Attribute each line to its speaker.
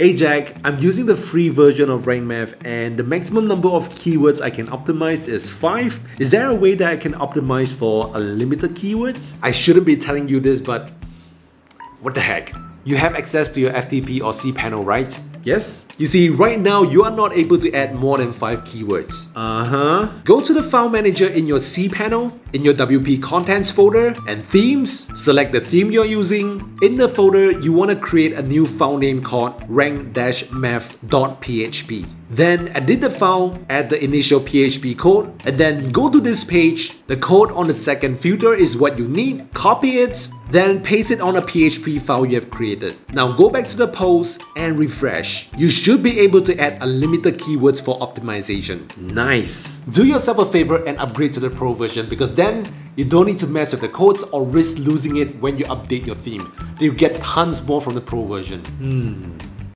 Speaker 1: Hey Jack, I'm using the free version of Rank Math and the maximum number of keywords I can optimize is 5. Is there a way that I can optimize for unlimited keywords? I shouldn't be telling you this but what the heck? You have access to your FTP or cPanel, right? Yes? You see, right now you are not able to add more than 5 keywords. Uh-huh. Go to the file manager in your cPanel, in your WP contents folder, and themes. Select the theme you're using. In the folder, you want to create a new file name called rank-math.php. Then edit the file, add the initial PHP code, and then go to this page. The code on the second filter is what you need. Copy it, then paste it on a PHP file you have created. Now go back to the post and refresh. You should be able to add unlimited keywords for optimization. Nice! Do yourself a favor and upgrade to the pro version because then you don't need to mess with the codes or risk losing it when you update your theme. You get tons more from the pro version. Hmm.